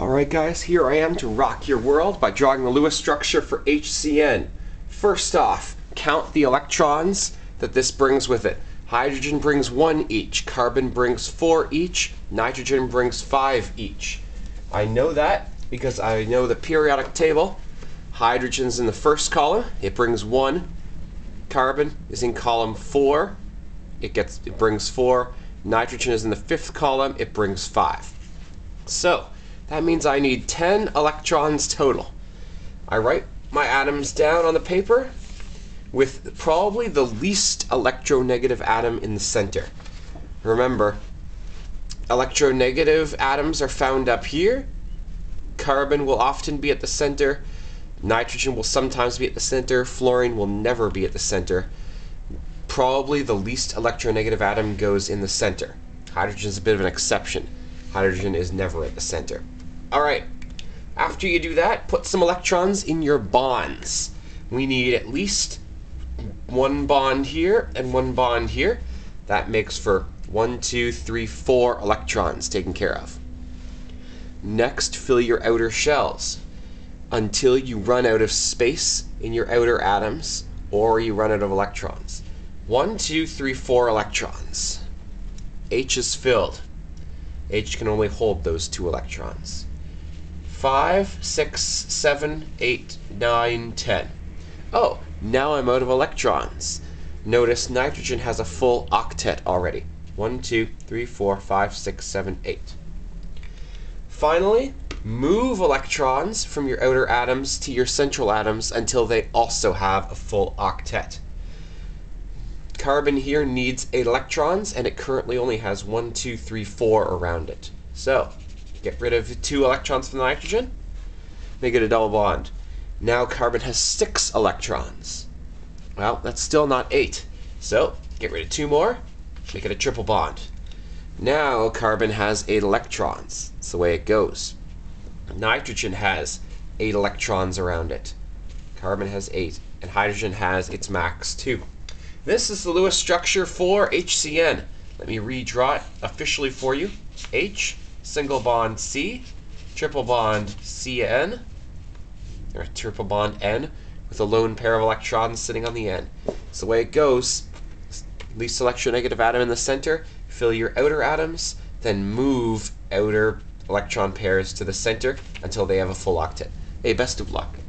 Alright guys, here I am to rock your world by drawing the Lewis structure for HCN. First off, count the electrons that this brings with it. Hydrogen brings one each, carbon brings four each, nitrogen brings five each. I know that because I know the periodic table. Hydrogen's in the first column, it brings one. Carbon is in column four, it gets it brings four. Nitrogen is in the fifth column, it brings five. So that means I need 10 electrons total. I write my atoms down on the paper with probably the least electronegative atom in the center. Remember, electronegative atoms are found up here. Carbon will often be at the center. Nitrogen will sometimes be at the center. Fluorine will never be at the center. Probably the least electronegative atom goes in the center. Hydrogen is a bit of an exception. Hydrogen is never at the center. All right, after you do that, put some electrons in your bonds. We need at least one bond here and one bond here. That makes for one, two, three, four electrons taken care of. Next, fill your outer shells until you run out of space in your outer atoms or you run out of electrons. One, two, three, four electrons. H is filled. H can only hold those two electrons. 5, 6, 7, 8, 9, 10. Oh, now I'm out of electrons. Notice nitrogen has a full octet already. 1, 2, 3, 4, 5, 6, 7, 8. Finally, move electrons from your outer atoms to your central atoms until they also have a full octet. Carbon here needs 8 electrons, and it currently only has 1, 2, 3, 4 around it. So, Get rid of two electrons from the nitrogen. Make it a double bond. Now carbon has six electrons. Well, that's still not eight. So, get rid of two more. Make it a triple bond. Now carbon has eight electrons. That's the way it goes. Nitrogen has eight electrons around it. Carbon has eight. And hydrogen has its max too. This is the Lewis structure for HCN. Let me redraw it officially for you. H single bond C, triple bond Cn, or triple bond N, with a lone pair of electrons sitting on the N. It's the way it goes. Least electronegative atom in the center, fill your outer atoms, then move outer electron pairs to the center until they have a full octet. Hey, best of luck.